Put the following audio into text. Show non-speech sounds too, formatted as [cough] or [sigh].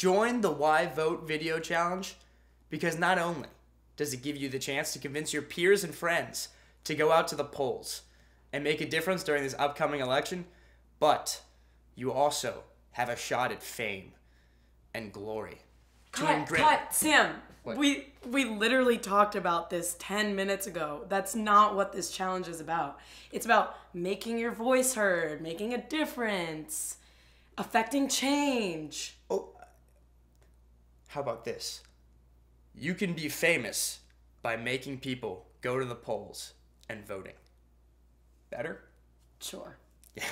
Join the Why Vote video challenge because not only does it give you the chance to convince your peers and friends to go out to the polls and make a difference during this upcoming election, but you also have a shot at fame and glory. Cut, cut, Sam. What? We we literally talked about this 10 minutes ago. That's not what this challenge is about. It's about making your voice heard, making a difference, affecting change. Oh, how about this? You can be famous by making people go to the polls and voting. Better? Sure. [laughs]